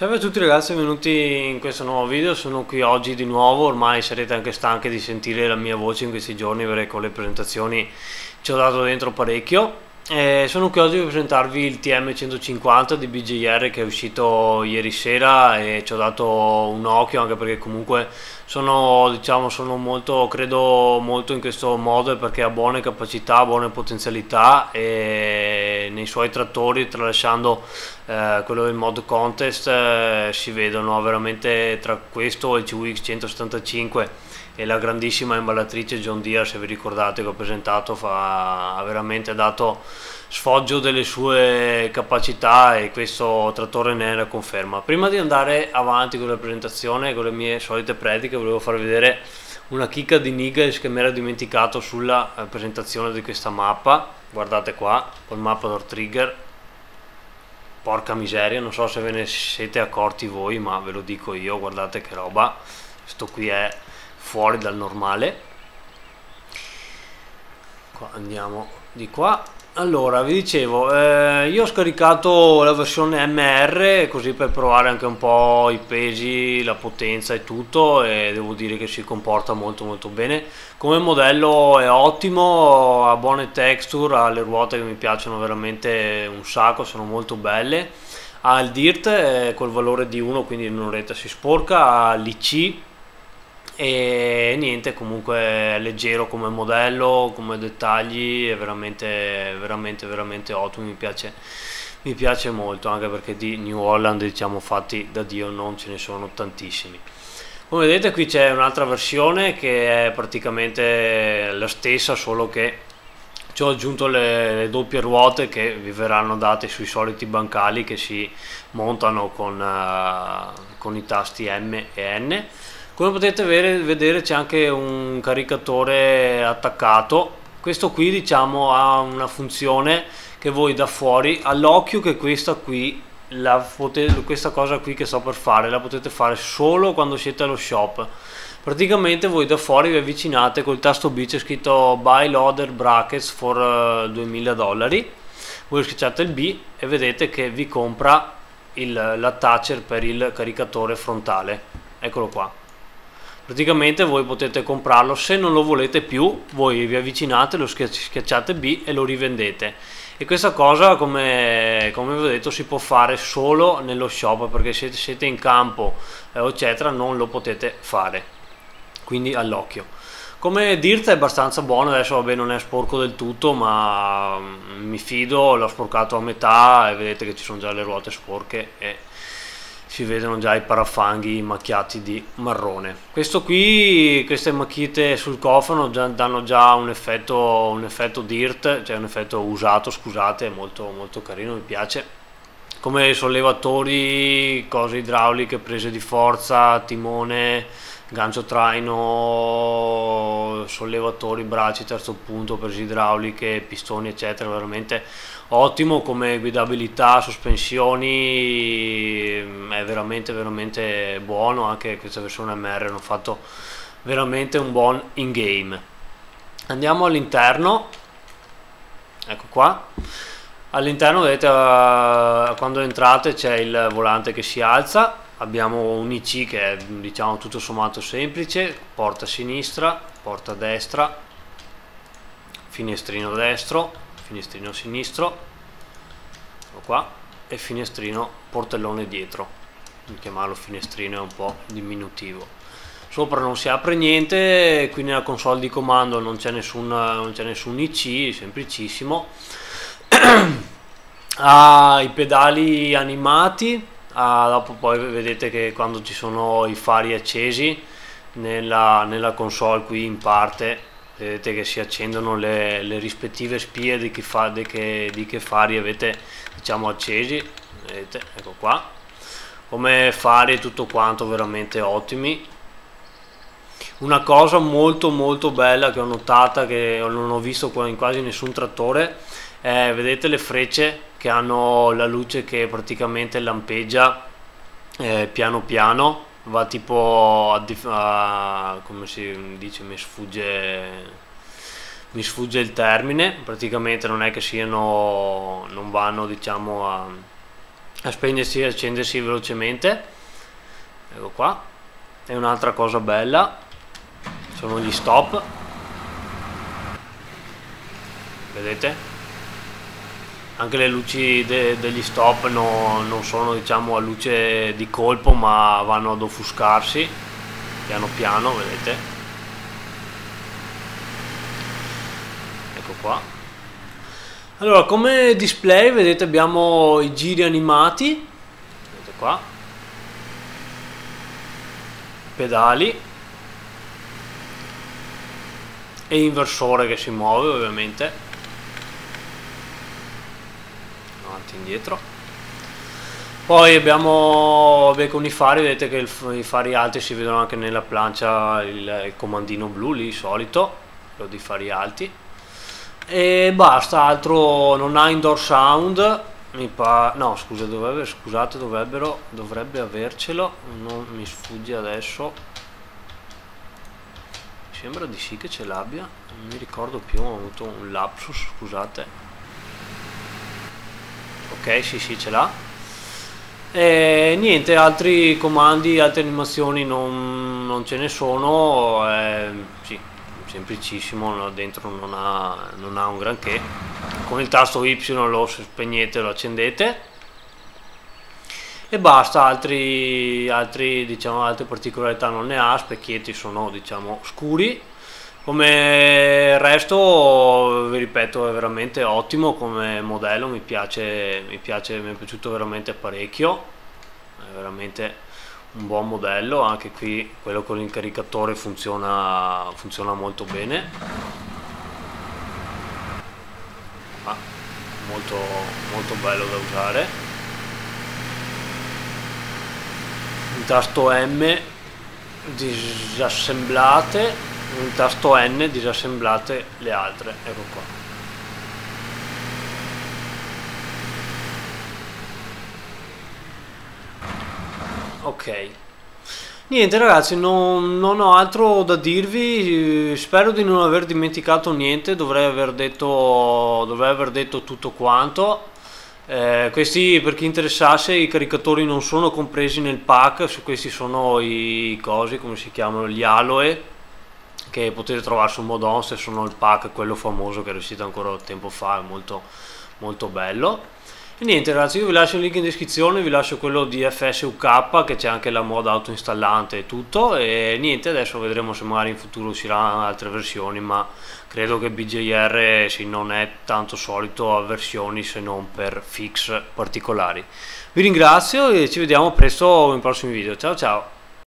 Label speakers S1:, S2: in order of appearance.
S1: Salve a tutti ragazzi, benvenuti in questo nuovo video, sono qui oggi di nuovo, ormai sarete anche stanchi di sentire la mia voce in questi giorni perché con le presentazioni ci ho dato dentro parecchio. Eh, sono qui oggi per presentarvi il TM150 di BJR che è uscito ieri sera e ci ho dato un occhio anche perché comunque sono, diciamo, sono molto, credo molto in questo modo perché ha buone capacità, buone potenzialità e nei suoi trattori tralasciando eh, quello del mod contest eh, si vedono veramente tra questo e il CWX 175 e la grandissima imballatrice John Deere, se vi ricordate che ho presentato, fa, ha veramente dato sfoggio delle sue capacità e questo trattore ne è la conferma. Prima di andare avanti con la presentazione, con le mie solite prediche, volevo farvi vedere una chicca di Nigels che mi era dimenticato sulla eh, presentazione di questa mappa. Guardate qua, col Mappador Trigger. Porca miseria, non so se ve ne siete accorti voi, ma ve lo dico io, guardate che roba. Questo qui è fuori dal normale qua andiamo di qua allora vi dicevo eh, io ho scaricato la versione MR così per provare anche un po' i pesi la potenza e tutto e devo dire che si comporta molto molto bene. Come modello è ottimo ha buone texture ha le ruote che mi piacciono veramente un sacco sono molto belle. Ha il dirt eh, col valore di 1 quindi in un'oretta si sporca ha l'IC e niente comunque è leggero come modello come dettagli è veramente veramente veramente ottimo mi piace mi piace molto anche perché di New Holland diciamo fatti da Dio non ce ne sono tantissimi. Come vedete qui c'è un'altra versione che è praticamente la stessa solo che ci ho aggiunto le, le, doppie ruote che vi verranno date sui soliti bancali che si montano con, uh, con i tasti M e N come potete vedere c'è anche un caricatore attaccato. Questo qui diciamo ha una funzione che voi da fuori all'occhio che questa qui potete, questa cosa qui che sto per fare la potete fare solo quando siete allo shop. Praticamente voi da fuori vi avvicinate col tasto B c'è scritto buy loader brackets for 2000 eh, dollari. Voi schiacciate il B e vedete che vi compra l'attacher per il caricatore frontale. Eccolo qua praticamente voi potete comprarlo se non lo volete più voi vi avvicinate lo schiacciate B e lo rivendete. E questa cosa come, come vi ho detto si può fare solo nello shop perché se siete in campo eh, eccetera non lo potete fare. Quindi all'occhio. Come dirt è abbastanza buono adesso vabbè non è sporco del tutto ma mm, mi fido l'ho sporcato a metà e vedete che ci sono già le ruote sporche e si vedono già i parafanghi macchiati di marrone. Questo qui queste macchiette sul cofano già, danno già un effetto un effetto dirt cioè un effetto usato scusate molto molto carino mi piace. Come sollevatori cose idrauliche prese di forza timone gancio traino sollevatori bracci terzo punto prese idrauliche pistoni eccetera veramente ottimo come guidabilità sospensioni mm, è veramente veramente buono anche questa versione MR hanno fatto veramente un buon in game andiamo all'interno ecco qua. All'interno vedete uh, quando entrate c'è il volante che si alza abbiamo un IC che è diciamo tutto sommato semplice porta sinistra porta destra finestrino destro finestrino sinistro qua e finestrino portellone dietro. Chiamarlo finestrino è un po' diminutivo. Sopra non si apre niente qui nella console di comando non c'è nessun, nessun IC semplicissimo. Ha i pedali animati ah, dopo poi vedete che quando ci sono i fari accesi nella, nella console qui in parte vedete che si accendono le, le rispettive spie di che, fa, di, che, di che fari avete diciamo accesi. Vedete ecco qua. Come fari e tutto quanto veramente ottimi. Una cosa molto molto bella che ho notata che non ho visto in quasi nessun trattore è vedete le frecce che hanno la luce che praticamente lampeggia eh, piano piano va tipo a, a, come si dice mi sfugge mi sfugge il termine praticamente non è che siano non vanno diciamo a, a spegnersi e accendersi velocemente. Ecco qua e un'altra cosa bella sono gli stop. Vedete anche le luci de degli stop no, non sono diciamo a luce di colpo ma vanno ad offuscarsi piano piano vedete. Ecco qua. Allora come display vedete abbiamo i giri animati. Vedete qua. Pedali. E inversore che si muove ovviamente avanti e indietro. Poi abbiamo beh, con i fari vedete che il, i fari alti si vedono anche nella plancia il, il comandino blu lì solito quello di fari alti. E basta altro non ha indoor sound mi pa no scusa dovrebbe, scusate dovrebbero dovrebbe avercelo non mi sfugge adesso. Mi sembra di sì che ce l'abbia non mi ricordo più ho avuto un lapsus scusate ok sì sì ce l'ha. E niente altri comandi altre animazioni non, non ce ne sono eh, sì semplicissimo dentro non ha, non ha un granché. Con il tasto Y lo spegnete lo accendete. E basta altri, altri, diciamo, altre particolarità non ne ha specchietti sono diciamo scuri come resto, vi ripeto, è veramente ottimo come modello, mi piace, mi piace, mi è piaciuto veramente parecchio, è veramente un buon modello, anche qui quello con il caricatore funziona, funziona molto bene. Ah, molto, molto bello da usare. Il tasto M disassemblate un tasto N disassemblate le altre ecco qua. Ok. Niente ragazzi non, non, ho altro da dirvi. Spero di non aver dimenticato niente. Dovrei aver detto, dovrei aver detto tutto quanto. Eh, questi per chi interessasse i caricatori non sono compresi nel pack. Questi sono i cosi come si chiamano gli aloe che potete trovare su Modon se sono il pack quello famoso che è uscito ancora tempo fa è molto molto bello. E niente ragazzi io vi lascio il link in descrizione vi lascio quello di FSUK che c'è anche la moda autoinstallante e tutto. E niente adesso vedremo se magari in futuro usciranno altre versioni ma credo che BJR sì, non è tanto solito a versioni se non per fix particolari. Vi ringrazio e ci vediamo presto in prossimi video. Ciao ciao